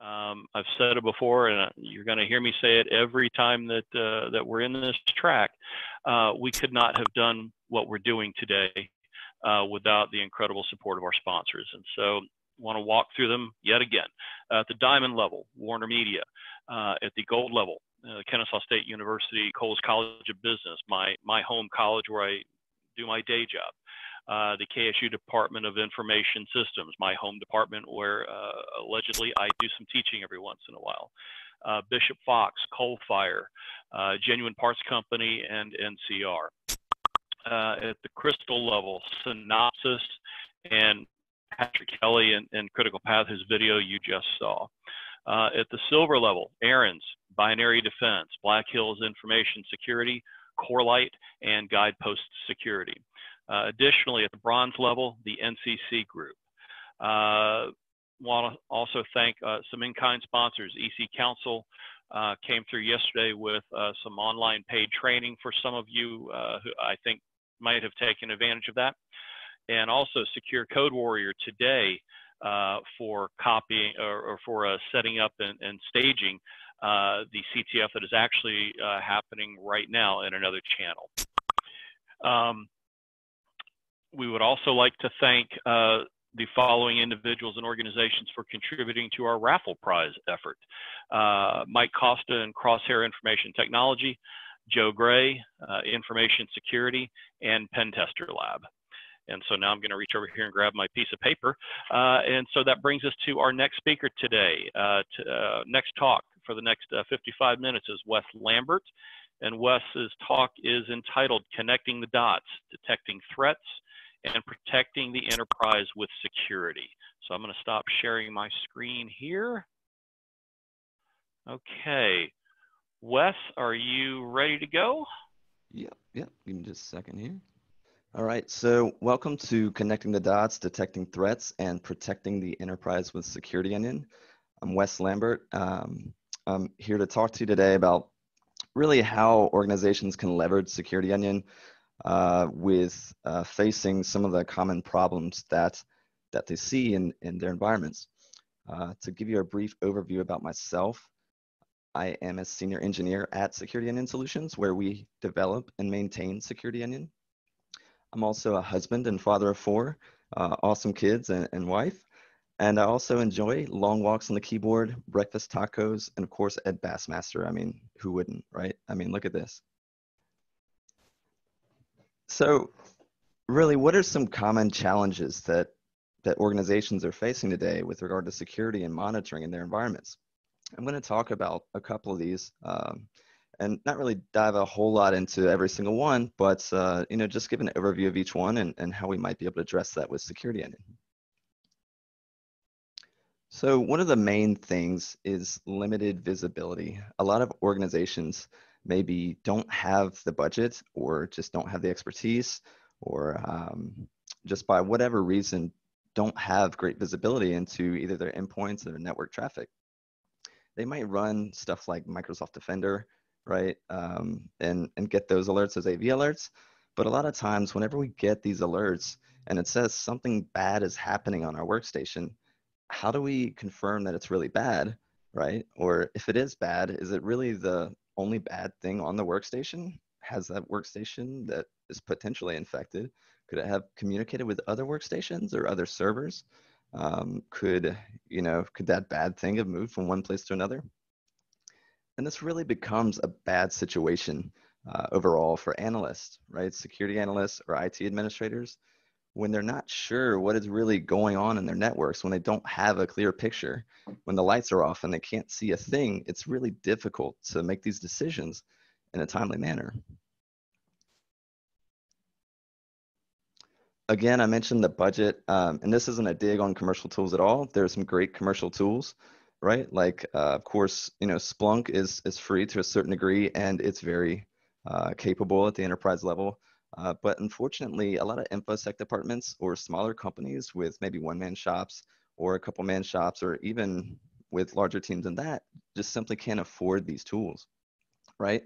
Um, I've said it before, and uh, you're going to hear me say it every time that uh, that we're in this track. Uh, we could not have done what we're doing today uh, without the incredible support of our sponsors. And so, want to walk through them yet again. at the diamond level, Warner Media. Uh, at the gold level, uh, Kennesaw State University Coles College of Business, my my home college where I do my day job. Uh, the KSU Department of Information Systems, my home department, where uh, allegedly I do some teaching every once in a while. Uh, Bishop Fox, Coalfire, uh, Genuine Parts Company, and NCR. Uh, at the crystal level, Synopsys and Patrick Kelly and, and Critical Path, whose video you just saw. At the silver level, Aaron's, Binary Defense, Black Hills Information Security, Corelight, and Guidepost Security. Uh, additionally, at the bronze level, the NCC group. Uh, want to also thank uh, some in-kind sponsors. EC Council uh, came through yesterday with uh, some online paid training for some of you uh, who I think might have taken advantage of that. And also Secure Code Warrior today for copying or, or for setting up and, and staging the CTF that is actually happening right now in another channel. Um, we would also like to thank uh, the following individuals and organizations for contributing to our raffle prize effort. Uh, Mike Costa and Crosshair Information Technology, Joe Gray, uh, Information Security, and Pentester Lab. And so now I'm going to reach over here and grab my piece of paper. Uh, and so that brings us to our next speaker today. Uh, to, uh, next talk for the next 55 minutes is Wes Lambert. And Wes's talk is entitled Connecting the Dots, Detecting Threats, and protecting the enterprise with security. So I'm going to stop sharing my screen here. Okay. Wes, are you ready to go? Yep, yep. Give me just a second here. All right, so welcome to Connecting the Dots, Detecting Threats, and Protecting the Enterprise with Security Onion. I'm Wes Lambert. Um, I'm here to talk to you today about really how organizations can leverage Security Onion uh, with uh, facing some of the common problems that, that they see in, in their environments. Uh, to give you a brief overview about myself, I am a senior engineer at Security Onion Solutions, where we develop and maintain Security Onion. I'm also a husband and father of four, uh, awesome kids and, and wife. And I also enjoy long walks on the keyboard, breakfast tacos, and of course, Ed Bassmaster. I mean, who wouldn't, right? I mean, look at this. So, really, what are some common challenges that that organizations are facing today with regard to security and monitoring in their environments? I'm going to talk about a couple of these, um, and not really dive a whole lot into every single one, but uh, you know, just give an overview of each one and, and how we might be able to address that with Security Onion. So one of the main things is limited visibility. A lot of organizations maybe don't have the budget or just don't have the expertise or um, just by whatever reason don't have great visibility into either their endpoints or their network traffic. They might run stuff like Microsoft Defender, right? Um, and, and get those alerts as AV alerts. But a lot of times, whenever we get these alerts and it says something bad is happening on our workstation, how do we confirm that it's really bad, right? Or if it is bad, is it really the only bad thing on the workstation? Has that workstation that is potentially infected? Could it have communicated with other workstations or other servers? Um, could, you know, could that bad thing have moved from one place to another? And this really becomes a bad situation uh, overall for analysts, right? Security analysts or IT administrators, when they're not sure what is really going on in their networks, when they don't have a clear picture, when the lights are off and they can't see a thing, it's really difficult to make these decisions in a timely manner. Again, I mentioned the budget, um, and this isn't a dig on commercial tools at all. There are some great commercial tools, right? Like, uh, of course, you know, Splunk is, is free to a certain degree, and it's very uh, capable at the enterprise level. Uh, but unfortunately, a lot of InfoSec departments or smaller companies with maybe one-man shops or a couple man shops or even with larger teams than that just simply can't afford these tools, right?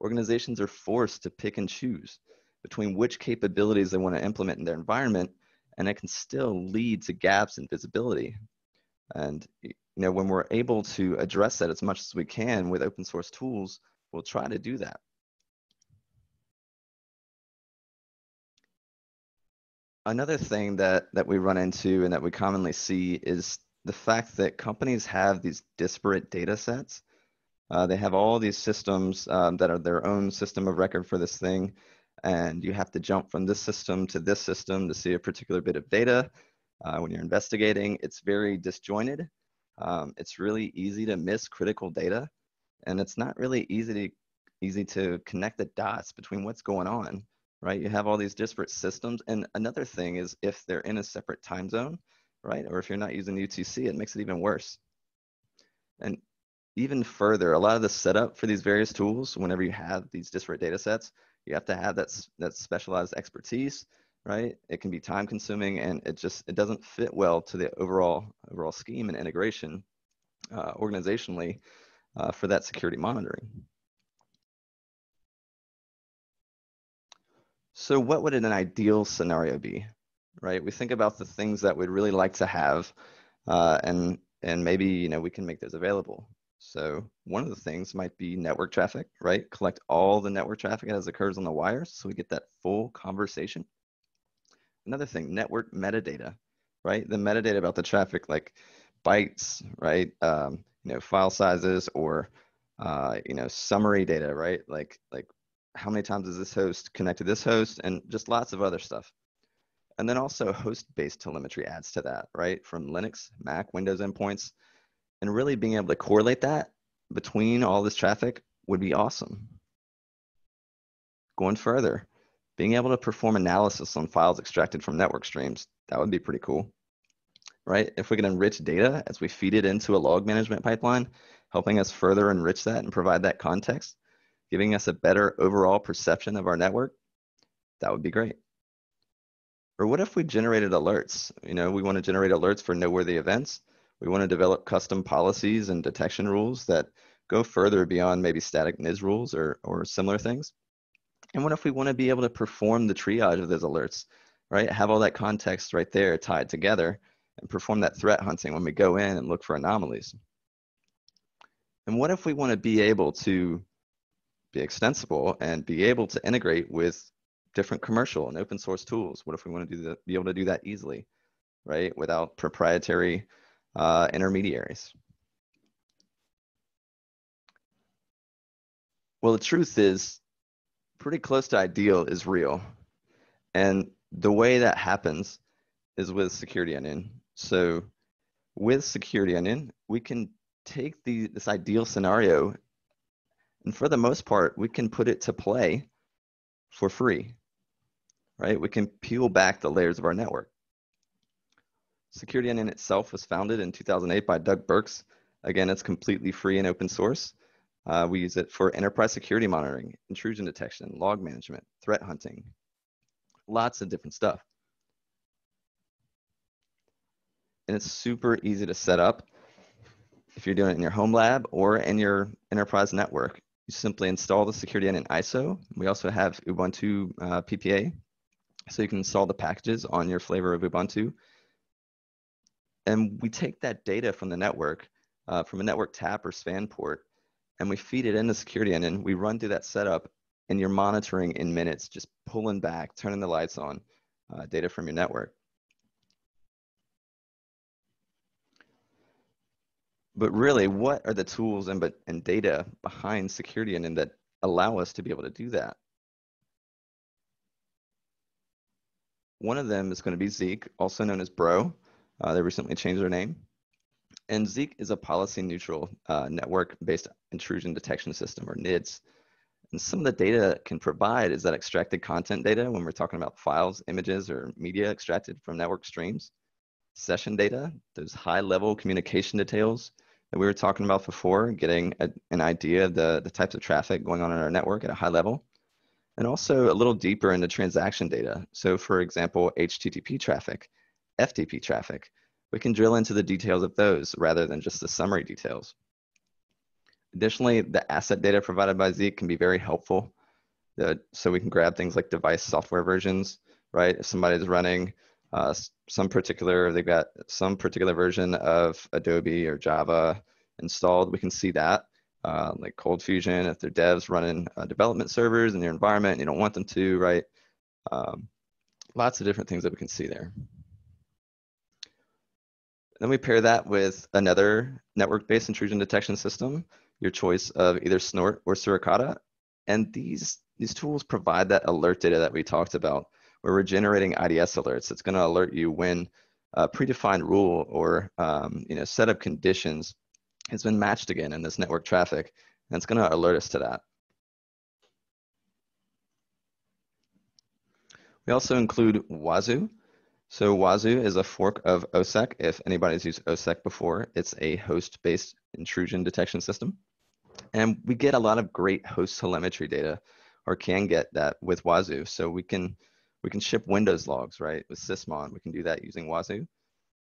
Organizations are forced to pick and choose between which capabilities they want to implement in their environment, and it can still lead to gaps in visibility. And you know, when we're able to address that as much as we can with open source tools, we'll try to do that. Another thing that, that we run into and that we commonly see is the fact that companies have these disparate data sets. Uh, they have all these systems um, that are their own system of record for this thing, and you have to jump from this system to this system to see a particular bit of data. Uh, when you're investigating, it's very disjointed. Um, it's really easy to miss critical data, and it's not really easy to easy to connect the dots between what's going on. Right? You have all these disparate systems, and another thing is if they're in a separate time zone, right, or if you're not using UTC, it makes it even worse. And even further, a lot of the setup for these various tools, whenever you have these disparate data sets, you have to have that, that specialized expertise, right? It can be time consuming and it just, it doesn't fit well to the overall, overall scheme and integration uh, organizationally uh, for that security monitoring. So what would an ideal scenario be, right? We think about the things that we'd really like to have uh, and, and maybe, you know, we can make those available. So one of the things might be network traffic, right? Collect all the network traffic as it occurs on the wires so we get that full conversation. Another thing, network metadata, right? The metadata about the traffic like bytes, right? Um, you know, file sizes or, uh, you know, summary data, right? Like, like how many times does this host connect to this host and just lots of other stuff. And then also host-based telemetry adds to that, right? From Linux, Mac, Windows endpoints, and really being able to correlate that between all this traffic would be awesome. Going further, being able to perform analysis on files extracted from network streams, that would be pretty cool, right? If we can enrich data as we feed it into a log management pipeline, helping us further enrich that and provide that context, giving us a better overall perception of our network, that would be great. Or what if we generated alerts? You know, we want to generate alerts for noteworthy events. We want to develop custom policies and detection rules that go further beyond maybe static NIDS rules or, or similar things. And what if we want to be able to perform the triage of those alerts, right? Have all that context right there tied together and perform that threat hunting when we go in and look for anomalies. And what if we want to be able to be extensible and be able to integrate with different commercial and open source tools? What if we want to do that, be able to do that easily, right? Without proprietary uh, intermediaries. Well, the truth is, pretty close to ideal is real. And the way that happens is with Security Onion. So with Security Onion, we can take the, this ideal scenario and for the most part, we can put it to play for free, right? We can peel back the layers of our network. Security Onion itself was founded in 2008 by Doug Burks. Again, it's completely free and open source. Uh, we use it for enterprise security monitoring, intrusion detection, log management, threat hunting, lots of different stuff. And it's super easy to set up. If you're doing it in your home lab or in your enterprise network, you simply install the Security Onion ISO. We also have Ubuntu uh, PPA, so you can install the packages on your flavor of Ubuntu and we take that data from the network, uh, from a network tap or SPAN port, and we feed it into Security Onion. We run through that setup, and you're monitoring in minutes, just pulling back, turning the lights on, uh, data from your network. But really, what are the tools and, but, and data behind Security Onion that allow us to be able to do that? One of them is going to be Zeek, also known as Bro. Uh, they recently changed their name. And Zeek is a policy neutral uh, network based intrusion detection system or NIDS. And some of the data can provide is that extracted content data when we're talking about files, images, or media extracted from network streams. Session data, those high level communication details that we were talking about before, getting a, an idea of the, the types of traffic going on in our network at a high level. And also a little deeper into transaction data. So for example, HTTP traffic FTP traffic. We can drill into the details of those rather than just the summary details. Additionally, the asset data provided by Zeek can be very helpful. so we can grab things like device software versions, right? If somebody's running uh, some particular, they've got some particular version of Adobe or Java installed. We can see that, uh, like Cold Fusion, if their devs running uh, development servers in your environment and you don't want them to, right? Um, lots of different things that we can see there. Then we pair that with another network-based intrusion detection system, your choice of either Snort or Suricata. And these, these tools provide that alert data that we talked about, where we're generating IDS alerts. It's gonna alert you when a predefined rule or um, you know, set of conditions has been matched again in this network traffic, and it's gonna alert us to that. We also include Wazuh, so Wazuh is a fork of OSSEC. If anybody's used OSSEC before, it's a host-based intrusion detection system. And we get a lot of great host telemetry data, or can get that with Wazuh. So we can we can ship Windows logs, right, with Sysmon. We can do that using Wazuh.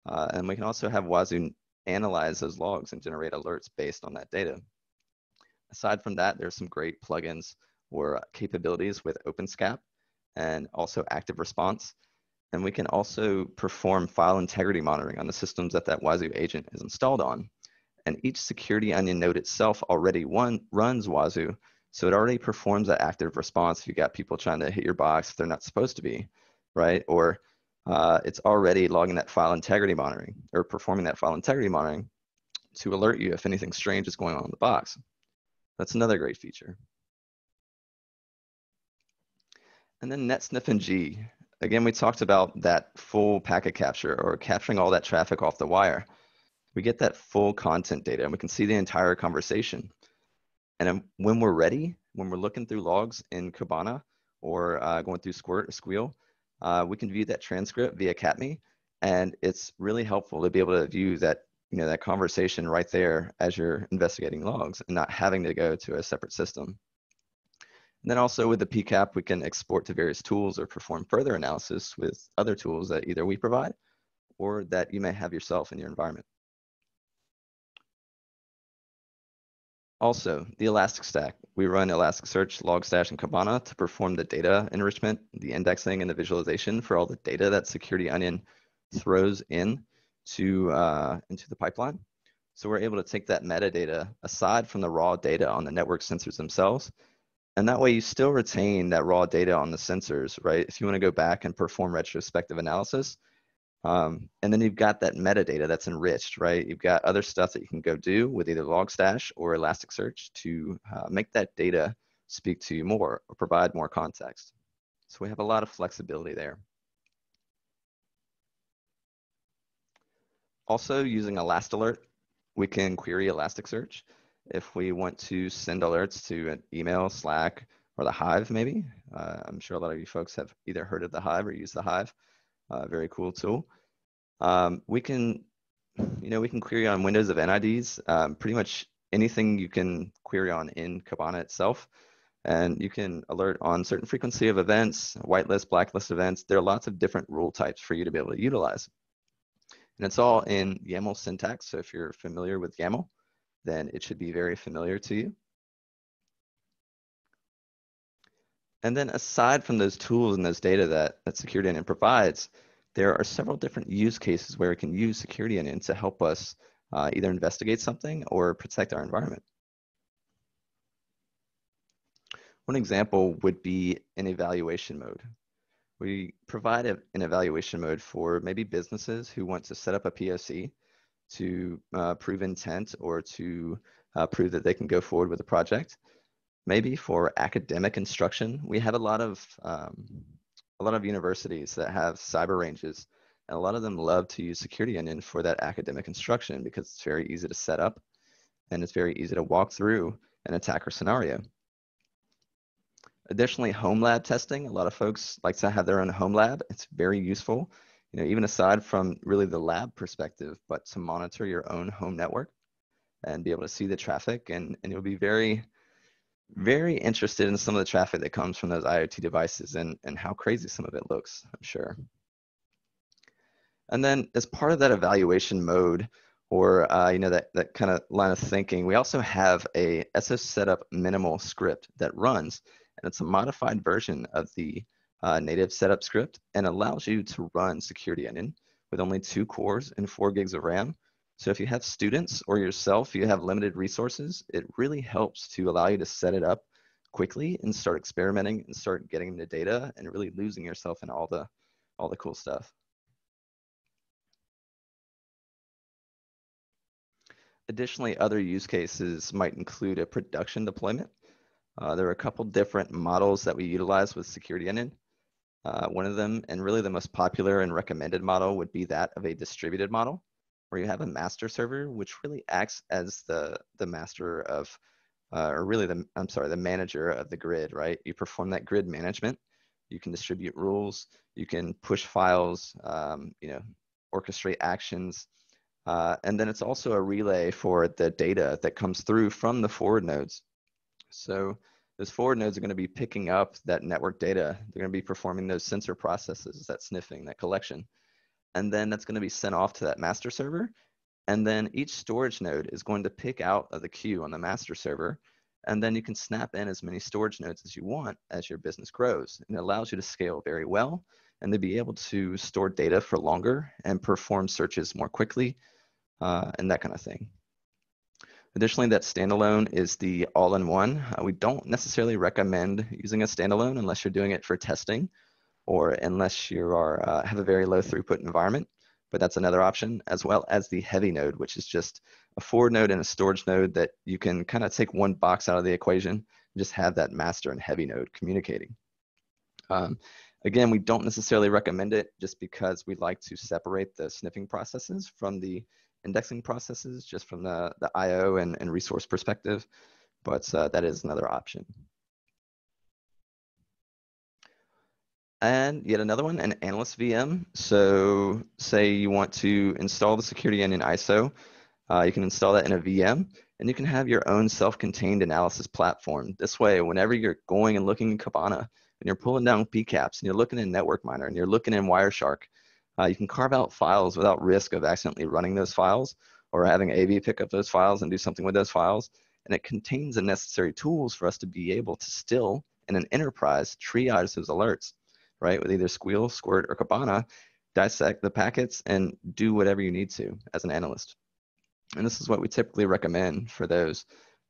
Uh, and we can also have Wazuh analyze those logs and generate alerts based on that data. Aside from that, there's some great plugins or capabilities with OpenSCAP and also Active Response. And we can also perform file integrity monitoring on the systems that that Wazuh agent is installed on. And each security onion node itself already one, runs Wazuh. So it already performs that active response if you got people trying to hit your box if they're not supposed to be, right? Or uh, it's already logging that file integrity monitoring or performing that file integrity monitoring to alert you if anything strange is going on in the box. That's another great feature. And then netsniff-ng. Again, we talked about that full packet capture or capturing all that traffic off the wire. We get that full content data and we can see the entire conversation. And when we're ready, when we're looking through logs in Kibana or uh, going through Squert or Sguil, uh, we can view that transcript via CapME. And it's really helpful to be able to view that, you know, that conversation right there as you're investigating logs and not having to go to a separate system. And then also with the PCAP, we can export to various tools or perform further analysis with other tools that either we provide or that you may have yourself in your environment. Also, the Elastic Stack. We run Elasticsearch, Logstash, and Kibana to perform the data enrichment, the indexing, and the visualization for all the data that Security Onion throws in to, uh, into the pipeline. So we're able to take that metadata aside from the raw data on the network sensors themselves and that way you still retain that raw data on the sensors, right? If you want to go back and perform retrospective analysis, um, and then you've got that metadata that's enriched, right? You've got other stuff that you can go do with either Logstash or Elasticsearch to uh, make that data speak to you more or provide more context. So we have a lot of flexibility there. Also using ElastAlert, we can query Elasticsearch if we want to send alerts to an email, Slack, or the Hive, maybe. Uh, I'm sure a lot of you folks have either heard of the Hive or used the Hive. Uh, very cool tool. Um, we can, you know, we can query on windows of NIDs, um, pretty much anything you can query on in Kibana itself. And you can alert on certain frequency of events, whitelist, blacklist events. There are lots of different rule types for you to be able to utilize. And it's all in YAML syntax. So if you're familiar with YAML, then it should be very familiar to you. And then aside from those tools and those data that, that Security Onion provides, there are several different use cases where we can use Security Onion to help us uh, either investigate something or protect our environment. One example would be an evaluation mode. We provide a, an evaluation mode for maybe businesses who want to set up a POC to uh, prove intent or to uh, prove that they can go forward with a project. Maybe for academic instruction, we have a lot of um, a lot of universities that have cyber ranges, and a lot of them love to use Security Onion for that academic instruction because it's very easy to set up, and it's very easy to walk through an attacker scenario. Additionally, home lab testing. A lot of folks like to have their own home lab. It's very useful you know, even aside from really the lab perspective, but to monitor your own home network and be able to see the traffic and, and you'll be very, very interested in some of the traffic that comes from those IoT devices and, and how crazy some of it looks, I'm sure. And then as part of that evaluation mode, or uh, you know that, that kind of line of thinking, we also have a SO setup minimal script that runs, and it's a modified version of the uh, native setup script and allows you to run Security Onion with only two cores and four gigs of RAM. So if you have students or yourself, you have limited resources, it really helps to allow you to set it up quickly and start experimenting and start getting the data and really losing yourself in all the all the cool stuff. Additionally, other use cases might include a production deployment. Uh, there are a couple different models that we utilize with Security Onion. Uh, one of them, and really the most popular and recommended model, would be that of a distributed model, where you have a master server, which really acts as the, the master of, uh, or really the, I'm sorry, the manager of the grid, right? You perform that grid management. You can distribute rules. You can push files, um, you know, orchestrate actions. Uh, and then it's also a relay for the data that comes through from the forward nodes. So those forward nodes are going to be picking up that network data. They're going to be performing those sensor processes, that sniffing, that collection. And then that's going to be sent off to that master server. And then each storage node is going to pick out of the queue on the master server. And then you can snap in as many storage nodes as you want as your business grows. And it allows you to scale very well and to be able to store data for longer and perform searches more quickly uh, and that kind of thing. Additionally, that standalone is the all-in-one. Uh, we don't necessarily recommend using a standalone unless you're doing it for testing or unless you are, uh, have a very low throughput environment, but that's another option, as well as the heavy node, which is just a forward node and a storage node that you can kind of take one box out of the equation and just have that master and heavy node communicating. Um, again, we don't necessarily recommend it just because we like to separate the sniffing processes from the indexing processes just from the, the IO and, and resource perspective, but uh, that is another option. And yet another one, an analyst VM. So say you want to install the security onion ISO, uh, you can install that in a VM and you can have your own self-contained analysis platform. This way, whenever you're going and looking in Kibana and you're pulling down PCAPs and you're looking in Network Miner and you're looking in Wireshark, uh, you can carve out files without risk of accidentally running those files or having AV pick up those files and do something with those files. And it contains the necessary tools for us to be able to still, in an enterprise, triage those alerts, right? With either Sguil, Squert, or Kibana, dissect the packets and do whatever you need to as an analyst. And this is what we typically recommend for those,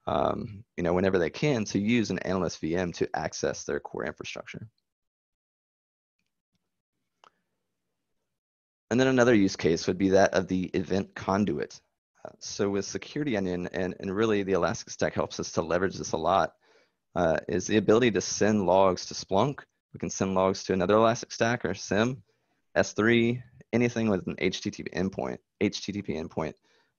um, you know, whenever they can, to use an analyst VM to access their core infrastructure. And then another use case would be that of the event conduit. Uh, so with Security Onion, and, and really the Elastic Stack helps us to leverage this a lot, uh, is the ability to send logs to Splunk. We can send logs to another Elastic Stack or SIEM, S3, anything with an HTTP endpoint. HTTP endpoint.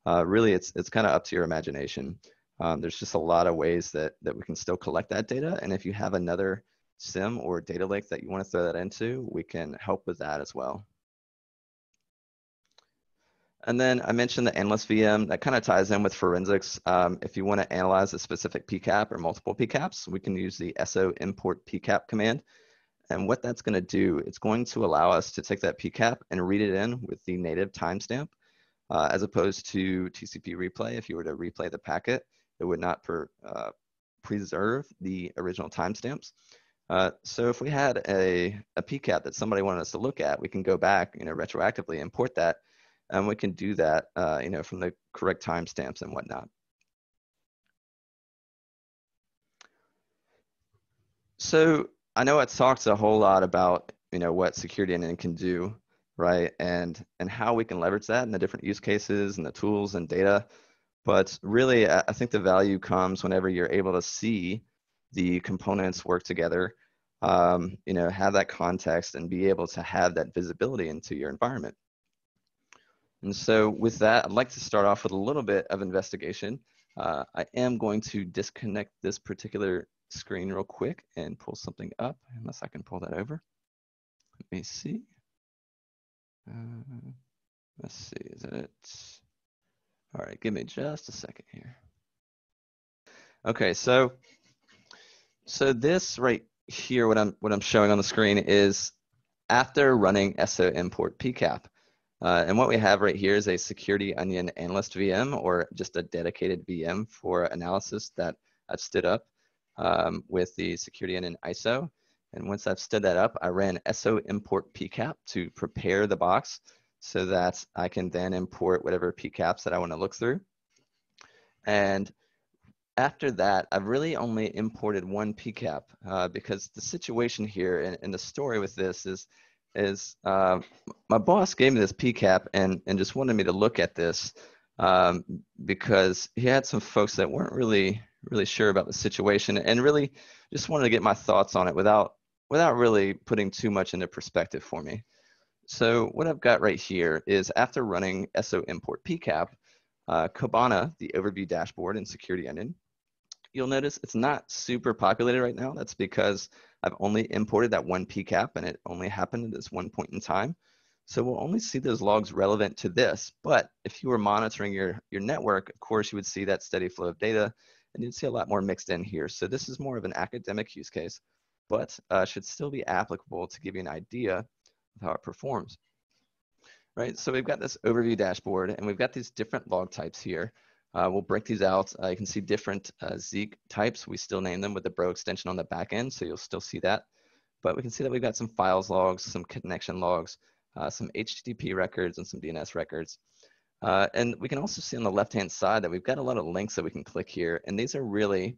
Uh, really, it's it's kind of up to your imagination. Um, there's just a lot of ways that that we can still collect that data, and if you have another SIEM or data lake that you want to throw that into, we can help with that as well. And then I mentioned the analyst VM that kind of ties in with forensics. Um, if you want to analyze a specific PCAP or multiple PCAPs, we can use the SO import PCAP command. And what that's going to do, it's going to allow us to take that PCAP and read it in with the native timestamp, uh, as opposed to TCP replay. If you were to replay the packet, it would not per, uh, preserve the original timestamps. Uh, so if we had a, a PCAP that somebody wanted us to look at, we can go back, you know, retroactively import that and we can do that, uh, you know, from the correct timestamps and whatnot. So I know it talks a whole lot about, you know, what security onion can do, right? And, and how we can leverage that and the different use cases and the tools and data. But really, I think the value comes whenever you're able to see the components work together, um, you know, have that context and be able to have that visibility into your environment. And so with that, I'd like to start off with a little bit of investigation. Uh, I am going to disconnect this particular screen real quick and pull something up, unless I can pull that over. Let me see. Uh, let's see, is it? All right, give me just a second here. Okay, so so this right here, what I'm what I'm showing on the screen is after running SO import PCAP. Uh, and what we have right here is a Security Onion Analyst VM or just a dedicated VM for analysis that I've stood up um, with the Security Onion ISO. And once I've stood that up, I ran SO import PCAP to prepare the box so that I can then import whatever PCAPs that I want to look through. And after that, I've really only imported one PCAP uh, because the situation here and, and, the story with this is, is uh, my boss gave me this PCAP and, and just wanted me to look at this um, because he had some folks that weren't really really sure about the situation and really just wanted to get my thoughts on it without without really putting too much into perspective for me. So what I've got right here is after running SO import PCAP, uh, Kibana, the overview dashboard in Security Onion, you'll notice it's not super populated right now. That's because I've only imported that one PCAP and it only happened at this one point in time. So we'll only see those logs relevant to this. But if you were monitoring your, your network, of course, you would see that steady flow of data and you'd see a lot more mixed in here. So this is more of an academic use case but uh, should still be applicable to give you an idea of how it performs. Right, so we've got this overview dashboard and we've got these different log types here. Uh, we'll break these out. Uh, you can see different uh, Zeek types. We still name them with the bro extension on the back end, so you'll still see that. But we can see that we've got some files logs, some connection logs, uh, some HTTP records, and some DNS records. Uh, and we can also see on the left-hand side that we've got a lot of links that we can click here. And these are really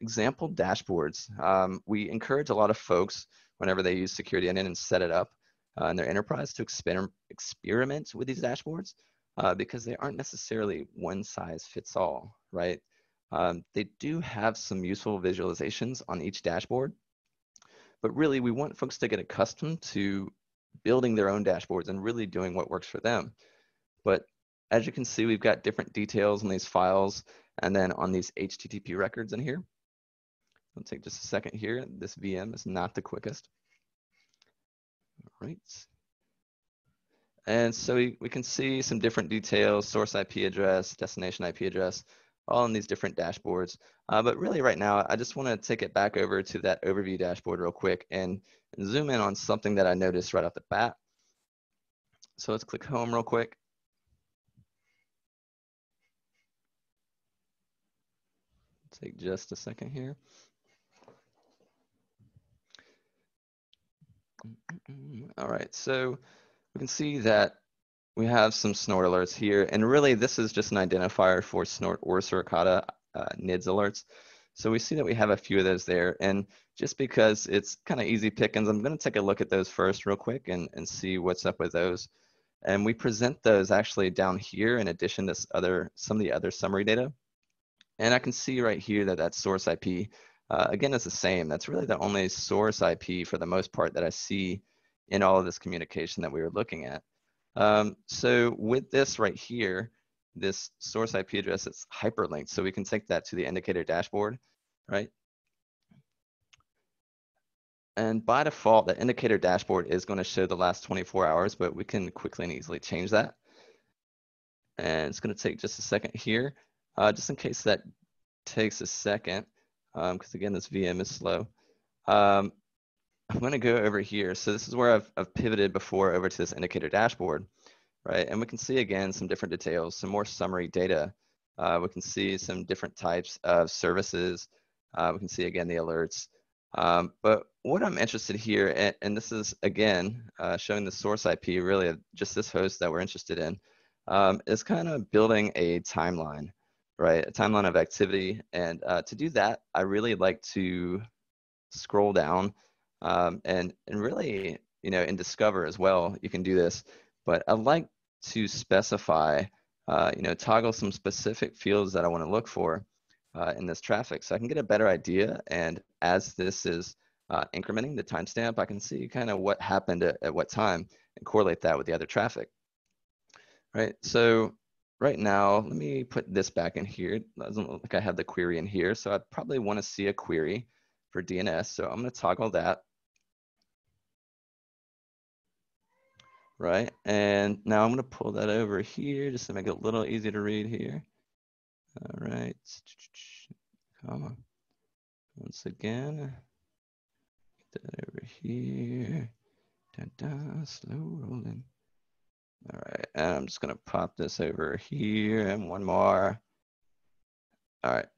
example dashboards. Um, we encourage a lot of folks whenever they use Security Onion and set it up uh, in their enterprise to exper experiment with these dashboards uh, because they aren't necessarily one size fits all, right? Um, they do have some useful visualizations on each dashboard, but really we want folks to get accustomed to building their own dashboards and really doing what works for them. But as you can see, we've got different details on these files and then on these HTTP records in here. It'll take just a second here. This VM is not the quickest. All right. And so we, we can see some different details, source IP address, destination IP address, all in these different dashboards. Uh, but really right now, I just want to take it back over to that overview dashboard real quick and, and zoom in on something that I noticed right off the bat. So let's click home real quick. Take just a second here. All right, so we can see that we have some snort alerts here, and really this is just an identifier for snort or Suricata uh, NIDS alerts. So we see that we have a few of those there, and just because it's kind of easy pickings, I'm going to take a look at those first real quick and, and see what's up with those. And we present those actually down here in addition to other some of the other summary data. And I can see right here that that source IP uh, again, is the same. That's really the only source IP for the most part that I see in all of this communication that we were looking at. Um, so with this right here, this source IP address is hyperlinked. So we can take that to the indicator dashboard, right? And by default, the indicator dashboard is going to show the last 24 hours, but we can quickly and easily change that. And it's going to take just a second here. Uh, just in case that takes a second, because um, again, this VM is slow. Um, I'm going to go over here. So this is where I've, I've pivoted before over to this indicator dashboard, right? And we can see again some different details, some more summary data. Uh, we can see some different types of services. Uh, we can see again the alerts. Um, but what I'm interested here, and, and this is again uh, showing the source IP really just this host that we're interested in, um, is kind of building a timeline right? A timeline of activity. And uh, to do that, I really like to scroll down um, and, and really, you know, in Discover as well, you can do this. But I like to specify, uh, you know, toggle some specific fields that I want to look for uh, in this traffic. So I can get a better idea. And as this is uh, incrementing the timestamp, I can see kind of what happened at, at what time and correlate that with the other traffic. Right, so right now, let me put this back in here. It doesn't look like I have the query in here. So I probably want to see a query for DNS. So I'm going to toggle that. Right. And now I'm going to pull that over here just to make it a little easier to read here. All right. Come on. Once again, get that over here. Da -da, slow rolling. All right, and I'm just gonna pop this over here and one more. All right,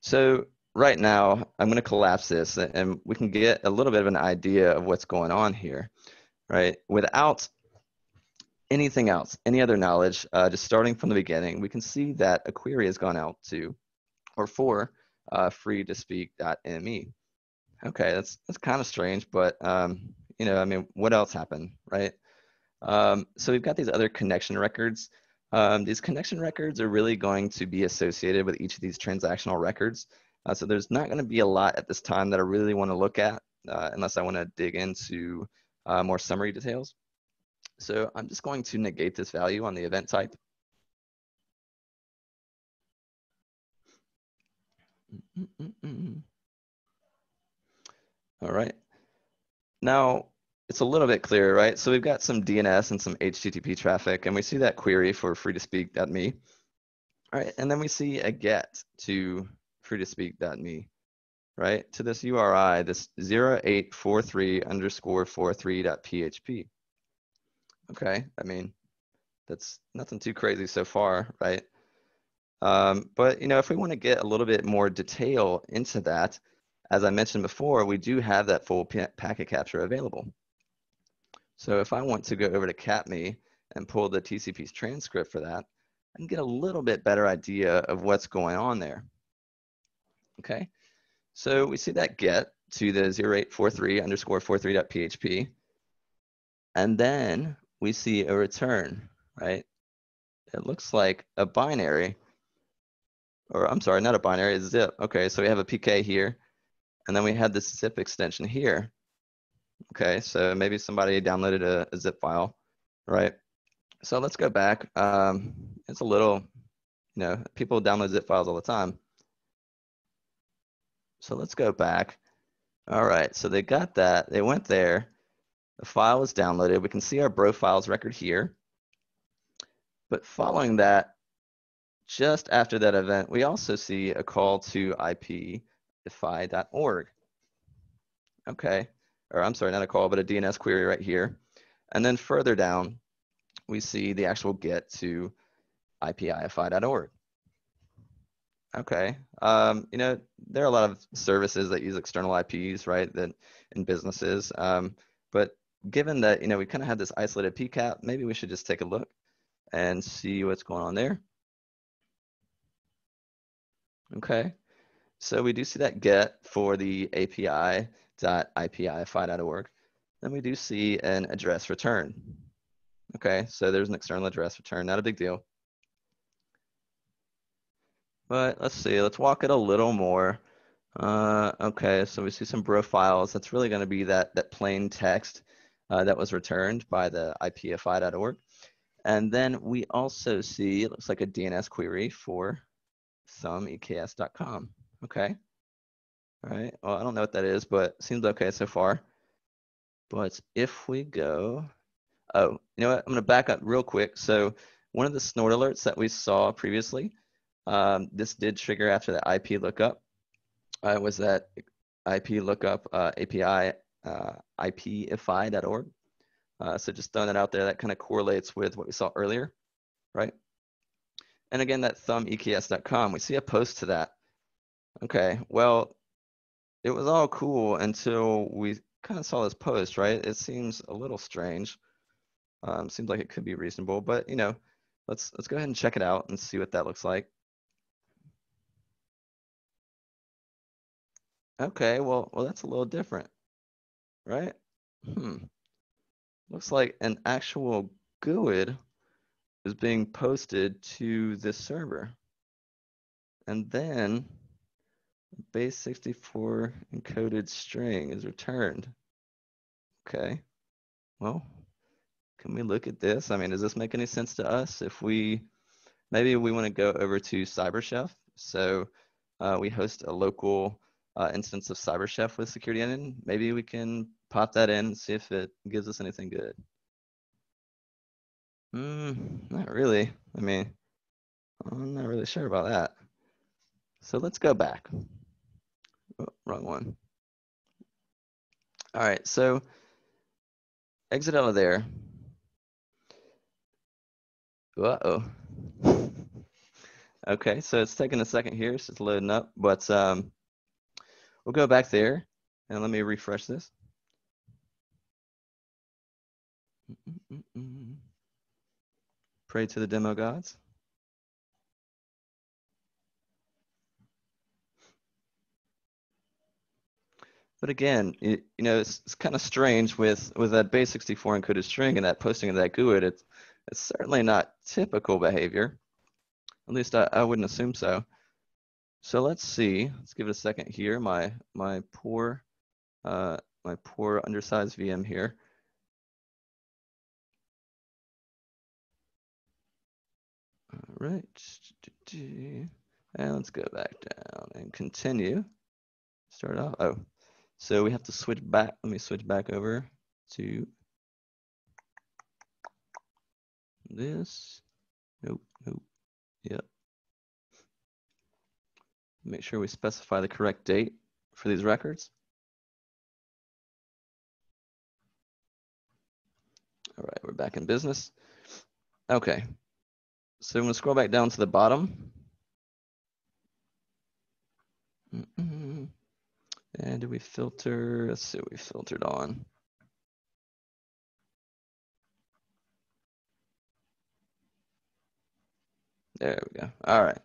so right now, I'm going to collapse this and we can get a little bit of an idea of what's going on here, right? Without anything else, any other knowledge, uh, just starting from the beginning, we can see that a query has gone out to or for uh, free to speak.me. Okay, that's that's kind of strange, but um, you know, I mean, what else happened, right? Um, so we've got these other connection records. Um, these connection records are really going to be associated with each of these transactional records. Uh, so there's not going to be a lot at this time that I really want to look at uh, unless I want to dig into uh, more summary details. So I'm just going to negate this value on the event type. All right. Now, it's a little bit clearer, right? So we've got some DNS and some HTTP traffic, and we see that query for free to speak.me. All right, and then we see a get to free to speak.me, right? To this URI, this 0843 underscore 43.php. Okay, I mean, that's nothing too crazy so far, right? Um, but you know, if we want to get a little bit more detail into that, as I mentioned before, we do have that full packet capture available. So if I want to go over to CAPME and pull the TCP's transcript for that, I can get a little bit better idea of what's going on there. Okay, so we see that get to the 0843 underscore 43.php, and then we see a return, right? It looks like a binary, or I'm sorry, not a binary, it's zip. Okay, so we have a PK here, and then we had this zip extension here. Okay, so maybe somebody downloaded a, a zip file, right? So let's go back. Um, it's a little, you know, people download zip files all the time. So let's go back. All right, so they got that. They went there. The file was downloaded. We can see our bro files record here. But following that, just after that event, we also see a call to ipify.org. Okay, or I'm sorry, not a call, but a DNS query right here. And then further down, we see the actual get to ipify.org. Okay, um, you know, there are a lot of services that use external IPs, right, that in businesses. Um, but given that, you know, we kind of have this isolated PCAP, maybe we should just take a look and see what's going on there. Okay, so we do see that get for the API api.ipify.org. Then we do see an address return. Okay, so there's an external address return, not a big deal. But let's see, let's walk it a little more. Uh, okay, so we see some bro files. That's really going to be that, that plain text uh, that was returned by the ipify.org. And then we also see, it looks like a DNS query for thumbeks.com. Okay. All right. Well, I don't know what that is, but seems okay so far. But if we go, oh, you know what? I'm going to back up real quick. So one of the snort alerts that we saw previously, um, this did trigger after the IP lookup. Uh, was that IP lookup uh, API uh, ipify.org. Uh, so just throwing that out there, that kind of correlates with what we saw earlier, right? And again, that thumbeks.com, we see a post to that. Okay, well, it was all cool until we kind of saw this post, right? It seems a little strange. Um, seems like it could be reasonable, but you know, let's let's go ahead and check it out and see what that looks like. Okay, well, well, that's a little different, right? Hmm. Looks like an actual GUID is being posted to this server. And then base 64 encoded string is returned. Okay, well, can we look at this? I mean, does this make any sense to us? If we, maybe we want to go over to CyberChef. So uh, we host a local uh, instance of CyberChef with Security Onion. Maybe we can pop that in and see if it gives us anything good. Hmm, not really. I mean, I'm not really sure about that. So let's go back. Oh, wrong one. All right, so exit out of there. Uh-oh. okay, so it's taking a second here, so it's loading up, but um, we'll go back there and let me refresh this. Pray to the demo gods. But again, it, you know, it's, it's kind of strange with, with that base64 encoded string and that posting of that GUID. It's, it's certainly not typical behavior. At least I, I wouldn't assume so. So let's see. Let's give it a second here. My my poor uh, my poor undersized VM here. All right. And let's go back down and continue. Start off. Oh, so we have to switch back. Let me switch back over to this. Nope, nope. Yep. Make sure we specify the correct date for these records. All right, we're back in business. Okay, so I'm gonna scroll back down to the bottom. Mm -mm. And do we filter? Let's see what we filtered on. There we go. All right.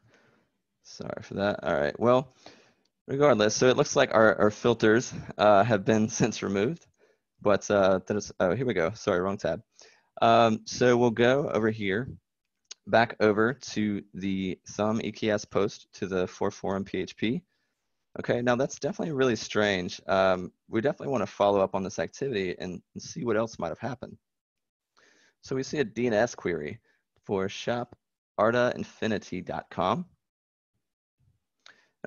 Sorry for that. All right. Well, regardless, so it looks like our, our filters uh, have been since removed, but uh, that is, oh, here we go. Sorry, wrong tab. Um, so we'll go over here, back over to the thumb EKS post to the 4.4 PHP. Okay, now that's definitely really strange. Um, we definitely want to follow up on this activity and, and see what else might have happened. So we see a DNS query for shopartainfinity.com.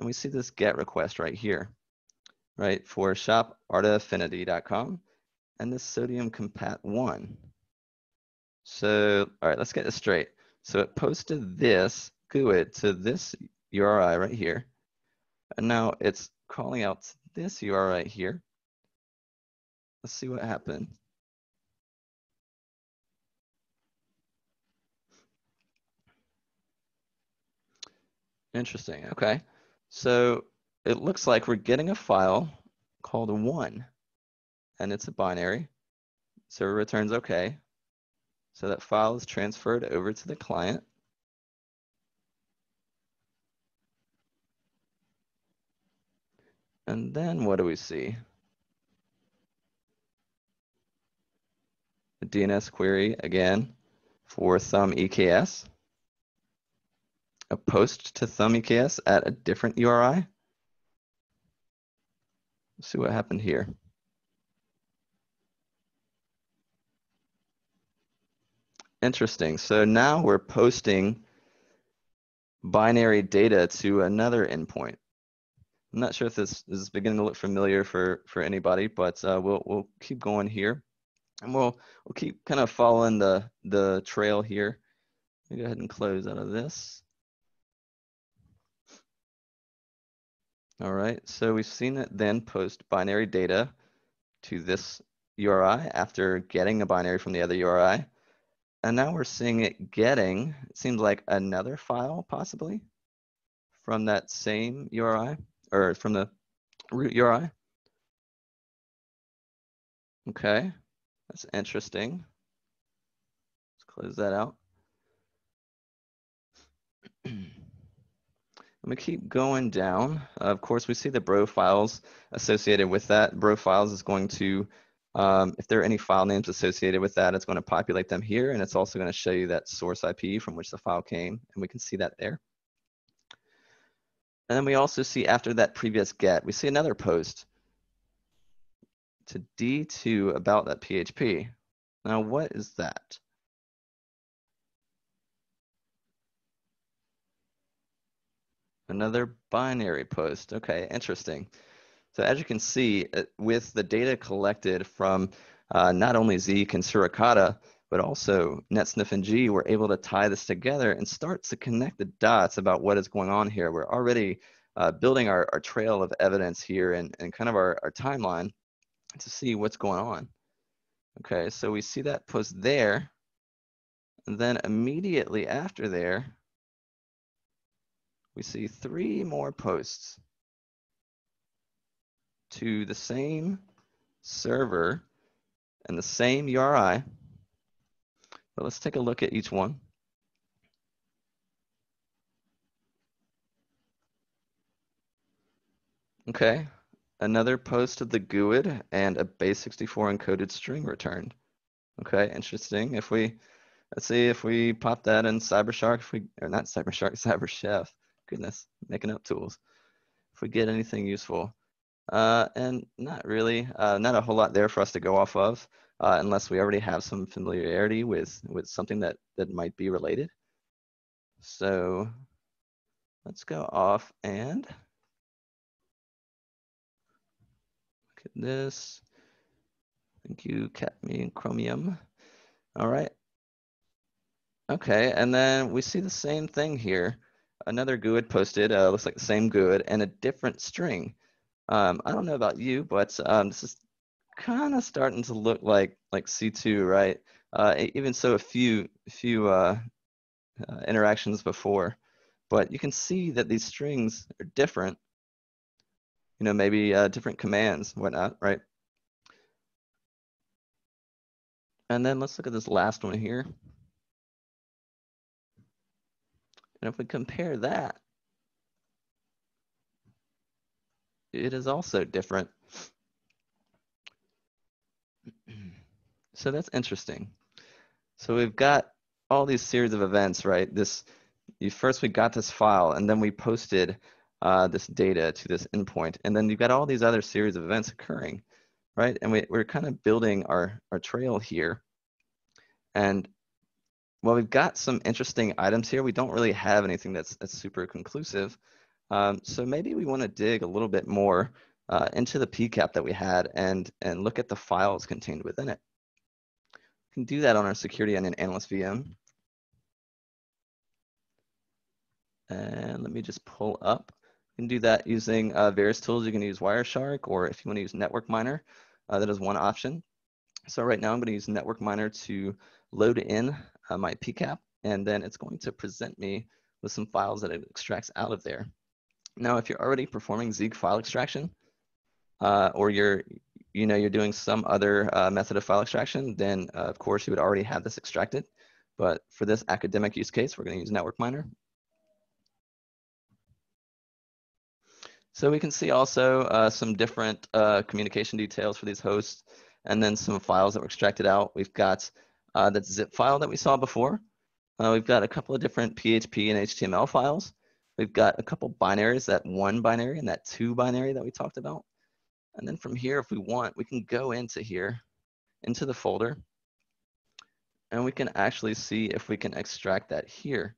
And we see this GET request right here, right, for shopartaaffinity.com and this sodium compat one. So, all right, let's get this straight. So it posted this GUID to this URI right here. And now it's calling out this URI right here. Let's see what happened. Interesting, okay. So it looks like we're getting a file called one, and it's a binary. So it returns okay. So that file is transferred over to the client. And then what do we see? A DNS query again for thumb EKS a post to thumb EKS at a different URI. Let's see what happened here. Interesting. So now we're posting binary data to another endpoint. I'm not sure if this, is beginning to look familiar for, for anybody, but uh, we'll, we'll keep going here. And we'll, we'll keep kind of following the, the trail here. Let me go ahead and close out of this. All right, so we've seen it then post binary data to this URI after getting a binary from the other URI. And now we're seeing it getting, it seems like another file possibly from that same URI or from the root URI. Okay, that's interesting. Let's close that out. Let me keep going down. Uh, of course, we see the bro files associated with that. Bro files is going to, um, if there are any file names associated with that, it's going to populate them here, and it's also going to show you that source IP from which the file came, and we can see that there. And then we also see after that previous get, we see another post to D2 about that PHP. Now, what is that? Another binary post. Okay, interesting. So as you can see, uh, with the data collected from uh, not only Zeek and Suricata, but also netsniff-ng, we're able to tie this together and start to connect the dots about what is going on here. We're already uh, building our, our trail of evidence here and, and kind of our, our timeline to see what's going on. Okay, so we see that post there. And then immediately after there, we see three more posts. to the same server and the same URI. But let's take a look at each one. Okay, another post of the GUID and a base64 encoded string returned. Okay, interesting. If we, let's see if we pop that in CyberShark, if we, or not CyberShark, CyberChef, goodness, making up tools. If we get anything useful. Uh, and not really, uh, not a whole lot there for us to go off of, uh, unless we already have some familiarity with, with something that, that might be related. So let's go off and look at this. Thank you, Cadmium and Chromium. All right. Okay, and then we see the same thing here. Another GUID posted, uh, looks like the same GUID, and a different string. Um, I don't know about you, but um, this is kind of starting to look like like C2, right? Uh, even so, a few few uh, uh, interactions before, but you can see that these strings are different. You know, maybe uh, different commands, whatnot, right? And then let's look at this last one here. And if we compare that, it is also different. so that's interesting. So we've got all these series of events, right? This, you, first we got this file and then we posted uh, this data to this endpoint. And then you've got all these other series of events occurring right? And we, we're kind of building our, our trail here. And while we've got some interesting items here, we don't really have anything that's, that's super conclusive. Um, so maybe we want to dig a little bit more uh, into the PCAP that we had and, and look at the files contained within it. We can do that on our Security Onion Analyst VM. And let me just pull up you can do that using uh, various tools. You can use Wireshark, or if you want to use Network Miner, uh, that is one option. So right now I'm going to use Network Miner to load in uh, my PCAP, and then it's going to present me with some files that it extracts out of there. Now, if you're already performing Zeek file extraction, uh, or you're, you know, you're doing some other uh, method of file extraction, then uh, of course you would already have this extracted. But for this academic use case, we're going to use Network Miner. So we can see also uh, some different uh, communication details for these hosts and then some files that were extracted out. We've got uh, that zip file that we saw before. Uh, we've got a couple of different PHP and HTML files. We've got a couple binaries, that one binary and that two binary that we talked about. And then from here, if we want, we can go into here, into the folder, and we can actually see if we can extract that here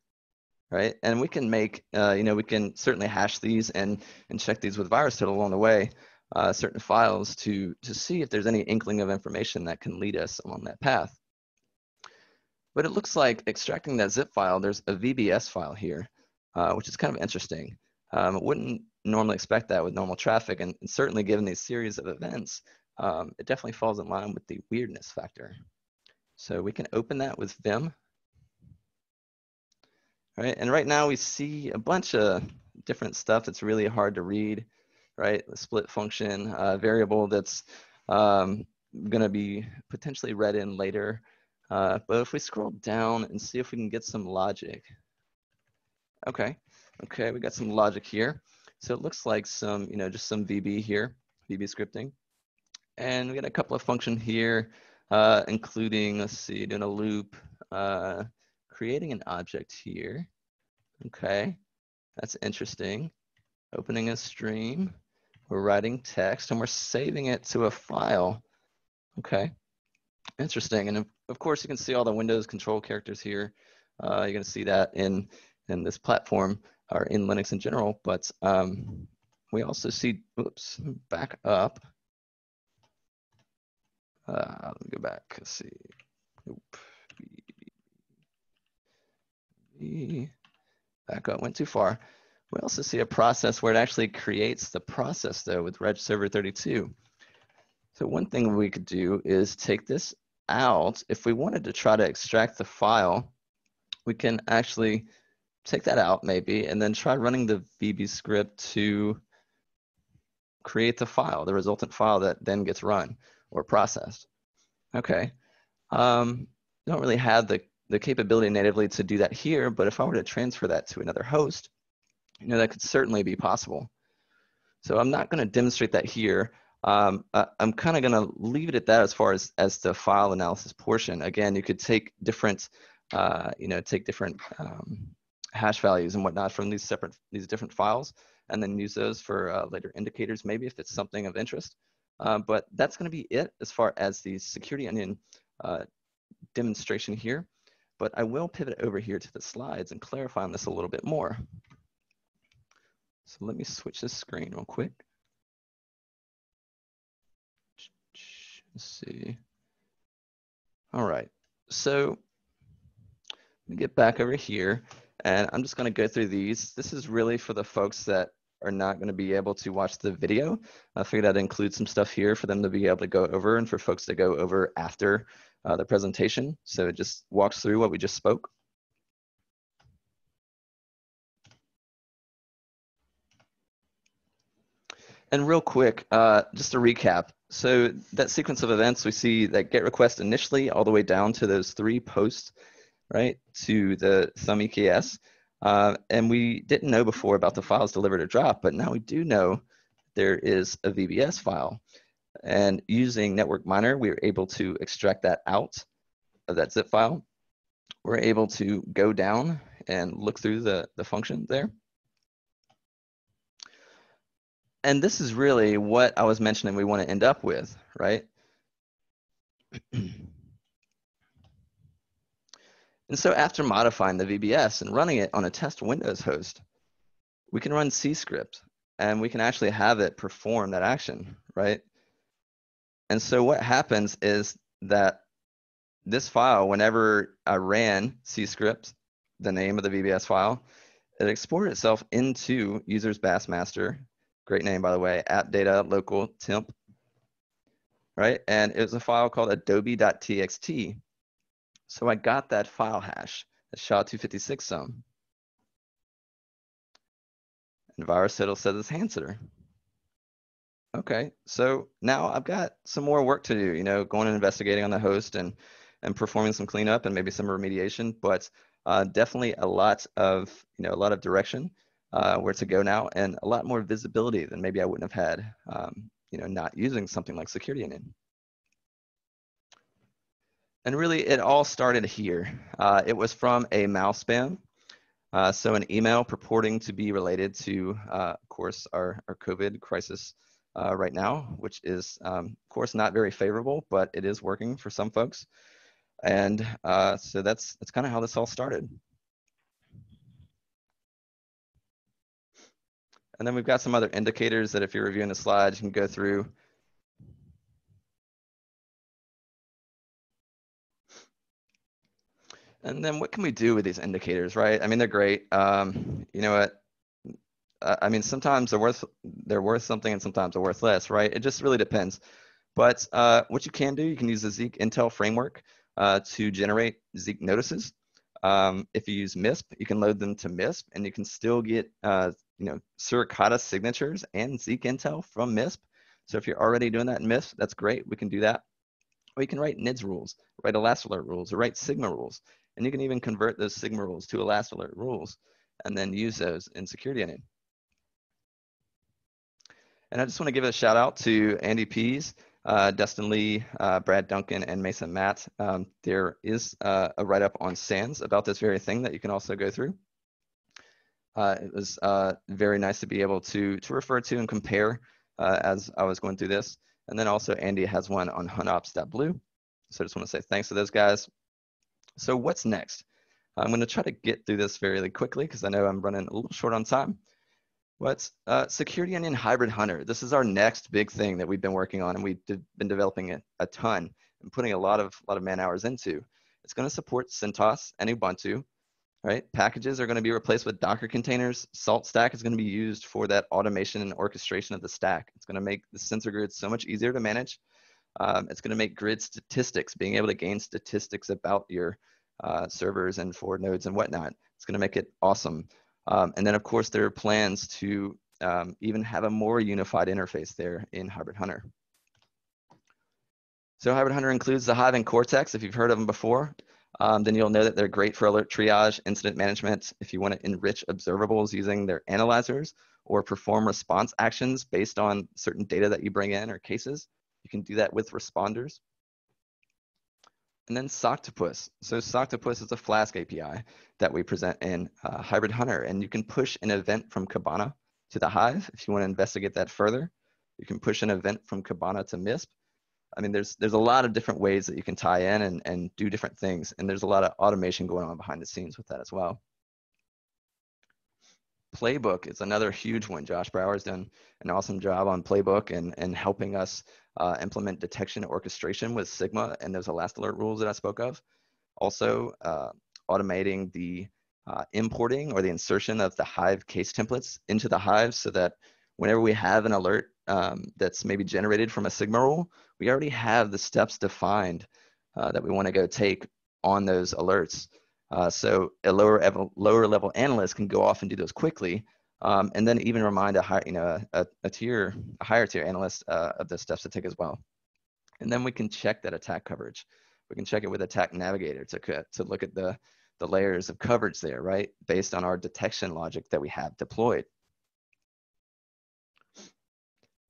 right? And we can make, uh, you know, we can certainly hash these and, and check these with VirusTotal along the way, uh, certain files to, to see if there's any inkling of information that can lead us along that path. But it looks like extracting that zip file, there's a VBS file here, uh, which is kind of interesting. Um, wouldn't normally expect that with normal traffic, and, and certainly given these series of events, um, it definitely falls in line with the weirdness factor. So we can open that with Vim right? And right now we see a bunch of different stuff that's really hard to read, right? The split function uh, variable that's um, going to be potentially read in later. Uh, but if we scroll down and see if we can get some logic. Okay, okay, we got some logic here. So it looks like some, you know, just some VB here, VB scripting. And we got a couple of functions here, uh, including, let's see, doing a loop, uh, creating an object here. Okay, that's interesting. Opening a stream, we're writing text and we're saving it to a file. Okay, interesting. And of course, you can see all the Windows control characters here. Uh, you're going to see that in, in this platform or in Linux in general, but um, we also see, oops, back up. Uh, let me go back, let's see. Oop back up, went too far. We also see a process where it actually creates the process though with regsvr32. So one thing we could do is take this out. If we wanted to try to extract the file, we can actually take that out maybe and then try running the VB script to create the file, the resultant file that then gets run or processed. Okay, um, don't really have the, the capability natively to do that here, but if I were to transfer that to another host, you know, that could certainly be possible. So I'm not gonna demonstrate that here. Um, I'm kind of gonna leave it at that as far as, as the file analysis portion. Again, you could take different, uh, you know, take different um, hash values and whatnot from these separate, these different files and then use those for uh, later indicators, maybe if it's something of interest. Uh, but that's going to be it as far as the security onion uh, demonstration here. But I will pivot over here to the slides and clarify on this a little bit more. So let me switch this screen real quick. Let's see. All right, so let me get back over here and I'm just going to go through these. This is really for the folks that are not going to be able to watch the video. I figured I'd include some stuff here for them to be able to go over and for folks to go over after uh, the presentation. So it just walks through what we just spoke. And real quick, uh, just a recap. So that sequence of events, we see that GET request initially all the way down to those three posts right, to the thumb EKS. Uh, and we didn't know before about the files delivered or dropped, but now we do know there is a VBS file. And using Network Miner, we were able to extract that out of that zip file. We're able to go down and look through the, the function there. And this is really what I was mentioning we want to end up with, right? And so after modifying the VBS and running it on a test Windows host, we can run cscript and we can actually have it perform that action, right? And so what happens is that this file, whenever I ran cscript, the name of the VBS file, it exported itself into users bassmaster, great name by the way, app data local temp, right? And it was a file called adobe.txt. So I got that file hash, the SHA-256 sum. And VirusTotal says it's Hancitor. Okay, so now I've got some more work to do, you know, going and investigating on the host and, and performing some cleanup and maybe some remediation, but uh, definitely a lot of, you know, a lot of direction uh, where to go now and a lot more visibility than maybe I wouldn't have had, um, you know, not using something like Security Onion. And really, it all started here. Uh, it was from a malspam. Uh, so an email purporting to be related to, uh, of course, our, our COVID crisis uh, right now, which is, um, of course, not very favorable, but it is working for some folks. And uh, so that's, that's kind of how this all started. And then we've got some other indicators that if you're reviewing the slides, you can go through. And then what can we do with these indicators, right? I mean, they're great. Um, you know what? I mean, sometimes they're worth they're worth something, and sometimes they're worth less, right? It just really depends. But uh, what you can do, you can use the Zeek Intel framework uh, to generate Zeek notices. Um, if you use MISP, you can load them to MISP, and you can still get uh, you know Suricata signatures and Zeek Intel from MISP. So if you're already doing that in MISP, that's great. We can do that. Or you can write NIDS rules, write Elastalert rules, or write Sigma rules. And you can even convert those Sigma rules to Elastalert rules and then use those in Security Onion. And I just want to give a shout out to Andy Pease, uh, Dustin Lee, uh, Brad Duncan, and Mason Matt. Um, there is uh, a write-up on SANS about this very thing that you can also go through. Uh, it was uh, very nice to be able to, to refer to and compare uh, as I was going through this. And then also Andy has one on hunops.blue. So I just want to say thanks to those guys. So what's next? I'm going to try to get through this fairly quickly because I know I'm running a little short on time. What's uh, Security Onion Hybrid Hunter? This is our next big thing that we've been working on and we've been developing it a ton and putting a lot of lot of man hours into. It's going to support CentOS and Ubuntu, right? Packages are going to be replaced with Docker containers. Salt Stack is going to be used for that automation and orchestration of the stack. It's going to make the sensor grid so much easier to manage um, it's going to make grid statistics, being able to gain statistics about your uh, servers and forward nodes and whatnot. It's going to make it awesome. Um, and then, of course, there are plans to um, even have a more unified interface there in Hybrid Hunter. So Hybrid Hunter includes the Hive and Cortex. If you've heard of them before, um, then you'll know that they're great for alert triage, incident management. If you want to enrich observables using their analyzers or perform response actions based on certain data that you bring in or cases, you can do that with responders. And then Soctopus. So Soctopus is a Flask API that we present in uh, Hybrid Hunter, and you can push an event from Kibana to the Hive if you want to investigate that further. You can push an event from Kibana to MISP, I mean, there's there's a lot of different ways that you can tie in and, and do different things. And there's a lot of automation going on behind the scenes with that as well. Playbook is another huge one. Josh Brower has done an awesome job on Playbook and, and helping us uh, implement detection orchestration with Sigma and those Elastalert rules that I spoke of. Also, uh, automating the uh, importing or the insertion of the Hive case templates into the Hive so that whenever we have an alert um, that's maybe generated from a Sigma rule, we already have the steps defined uh, that we want to go take on those alerts. Uh, so a lower level, lower level analyst can go off and do those quickly, um, and then even remind a high, you know, a, a tier, a higher tier analyst uh, of the steps to take as well. And then we can check that attack coverage. We can check it with ATT&CK Navigator to to look at the the layers of coverage there, right, based on our detection logic that we have deployed.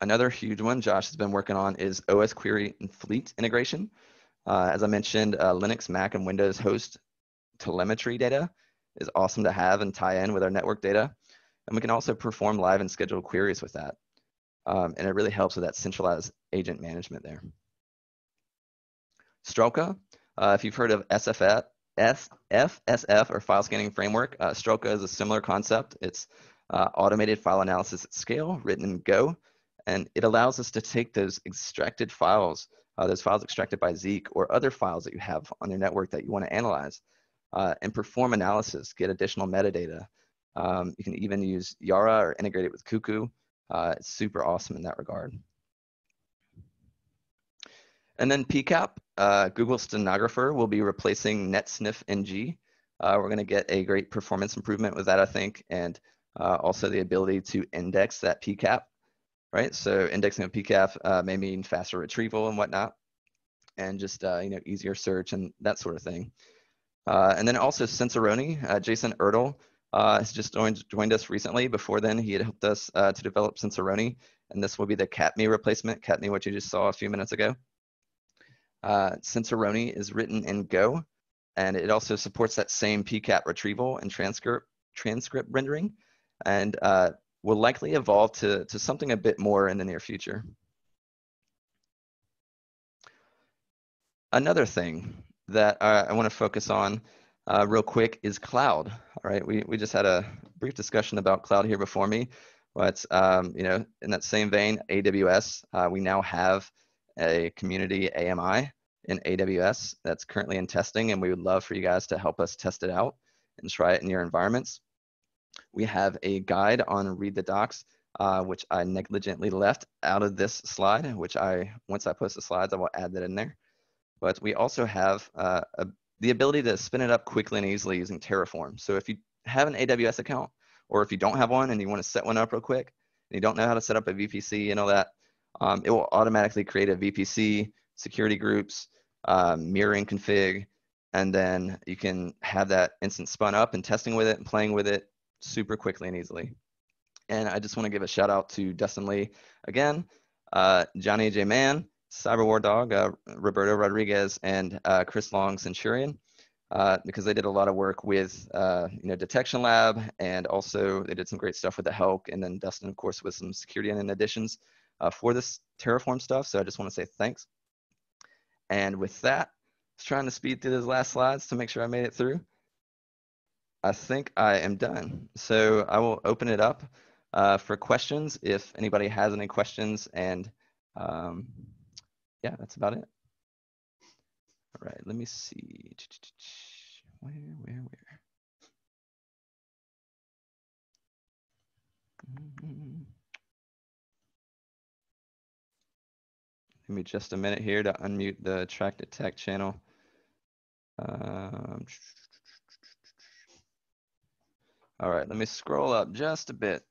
Another huge one Josh has been working on is OS Query and Fleet integration. Uh, as I mentioned, uh, Linux, Mac, and Windows host telemetry data is awesome to have and tie in with our network data. And we can also perform live and scheduled queries with that. Um, and it really helps with that centralized agent management there. Strelka, uh, if you've heard of SFF, FSF or file scanning framework, uh, Strelka is a similar concept. It's uh, automated file analysis at scale written in Go and it allows us to take those extracted files, uh, those files extracted by Zeek or other files that you have on your network that you want to analyze uh, and perform analysis, get additional metadata. Um, you can even use Yara or integrate it with Cuckoo. Uh, it's super awesome in that regard. And then PCAP, uh, Google Stenographer will be replacing netsniff-ng. Uh, we're going to get a great performance improvement with that, I think, and uh, also the ability to index that PCAP right? So indexing of PCAP uh, may mean faster retrieval and whatnot, and just uh, you know easier search and that sort of thing. Uh, and then also Sensoroni, uh, Jason Ertel uh, has just joined, joined us recently. Before then, he had helped us uh, to develop Sensoroni, and this will be the CapME replacement, CapME, what you just saw a few minutes ago. Sensoroni is written in Go, and it also supports that same PCAP retrieval and transcript transcript rendering. And will likely evolve to, to something a bit more in the near future. Another thing that uh, I want to focus on uh, real quick is cloud. All right, we, we just had a brief discussion about cloud here before me, but um, you know, in that same vein, AWS, uh, we now have a community AMI in AWS that's currently in testing, and we would love for you guys to help us test it out and try it in your environments. We have a guide on read the docs, uh, which I negligently left out of this slide, which I, once I post the slides, I will add that in there. But we also have uh, a, the ability to spin it up quickly and easily using Terraform. So if you have an AWS account, or if you don't have one and you want to set one up real quick, and you don't know how to set up a VPC and all that, um, it will automatically create a VPC, security groups, um, mirroring config, and then you can have that instance spun up and testing with it and playing with it super quickly and easily. And I just want to give a shout out to Dustin Lee again, uh, Johnny J. Mann, Cyber War Dog, uh, Roberto Rodriguez, and uh, Chris Long Centurion. Uh, because they did a lot of work with uh, you know detection lab and also they did some great stuff with the HELK and then Dustin of course with some security and additions uh, for this Terraform stuff so I just want to say thanks and with that I was trying to speed through those last slides to make sure I made it through I think I am done. So I will open it up uh, for questions if anybody has any questions. And um, yeah, that's about it. All right, let me see. Where, where, where? Give me just a minute here to unmute the track detect channel. Um, all right, let me scroll up just a bit.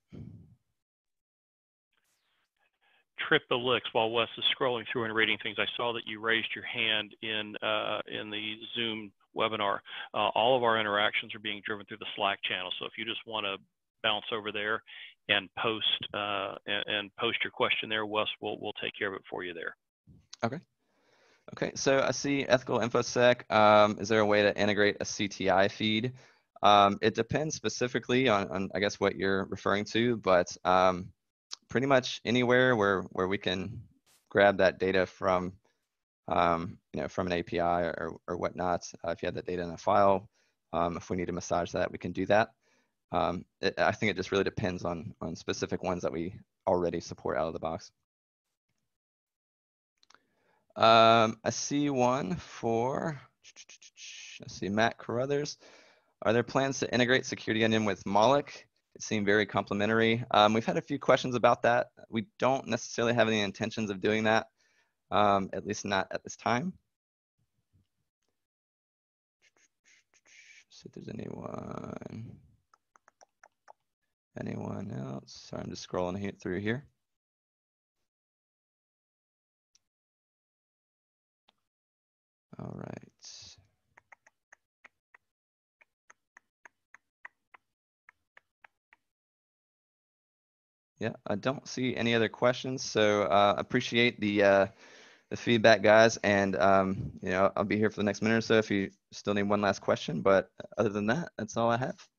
crypto licks while Wes is scrolling through and reading things. I saw that you raised your hand in uh, in the Zoom webinar. Uh, all of our interactions are being driven through the Slack channel. So if you just want to bounce over there and post uh, and, and, post your question there, Wes will will take care of it for you there. Okay. Okay, so I see ethical infosec. Um, is there a way to integrate a CTI feed? Um, it depends specifically on, on, I guess, what you're referring to, but um, pretty much anywhere where, where we can grab that data from, um, you know, from an API or, or whatnot. Uh, if you have that data in a file, um, if we need to massage that, we can do that. Um, it, I think it just really depends on, on specific ones that we already support out of the box. Um, I see one for, I see Matt Carruthers. Are there plans to integrate Security Onion with Moloch? It seemed very complimentary. Um, we've had a few questions about that. We don't necessarily have any intentions of doing that, um, at least not at this time. see if there's anyone, anyone else. Sorry, I'm just scrolling through here. All right. Yeah, I don't see any other questions. So uh, appreciate the uh, the feedback, guys. And um, you know, I'll be here for the next minute or so if you still need one last question. But other than that, that's all I have.